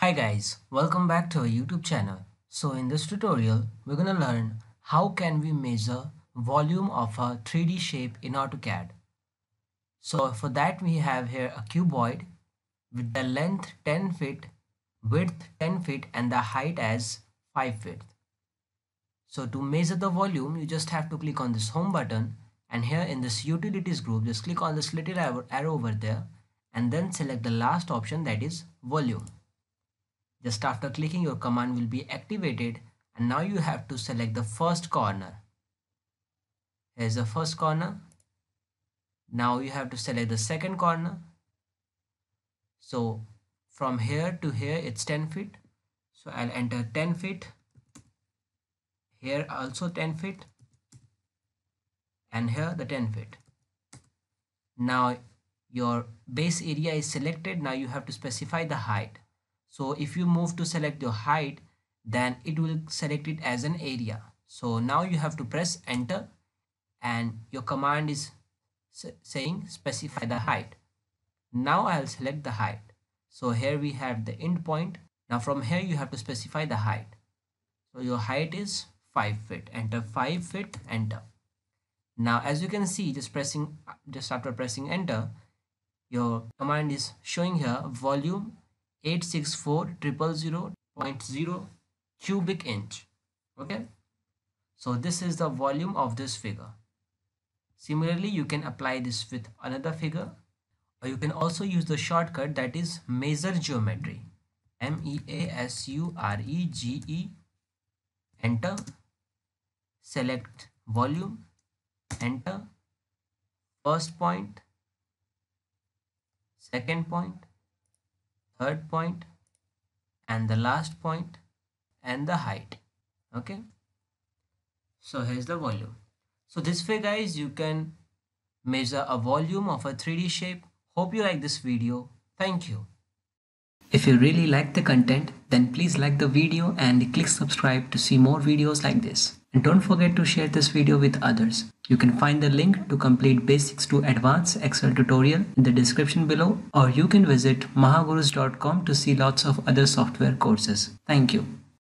Hi guys, welcome back to our YouTube channel. So in this tutorial, we're gonna learn how can we measure volume of a 3D shape in AutoCAD. So for that we have here a cuboid with the length 10 feet, width 10 feet and the height as 5 feet. So to measure the volume, you just have to click on this home button and here in this utilities group, just click on this little arrow over there and then select the last option that is volume. Just after clicking your command will be activated and now you have to select the first corner. Here's the first corner. Now you have to select the second corner. So from here to here it's 10 feet. So I'll enter 10 feet. Here also 10 feet. And here the 10 feet. Now your base area is selected. Now you have to specify the height so if you move to select your height then it will select it as an area. So now you have to press enter and your command is saying specify the height. Now I'll select the height. So here we have the end point. Now from here you have to specify the height. So your height is 5 feet. Enter 5 feet enter. Now as you can see just pressing just after pressing enter your command is showing here volume 864.000 cubic inch. Okay? So this is the volume of this figure. Similarly you can apply this with another figure. Or you can also use the shortcut that is measure geometry. M e a s u r e g e. Enter. Select volume. Enter. First point. Second point third point and the last point and the height. Okay? So here's the volume. So this way guys you can measure a volume of a 3d shape. Hope you like this video. Thank you. If you really like the content then please like the video and click subscribe to see more videos like this. And don't forget to share this video with others. You can find the link to complete basics to advanced Excel tutorial in the description below or you can visit mahagurus.com to see lots of other software courses. Thank you.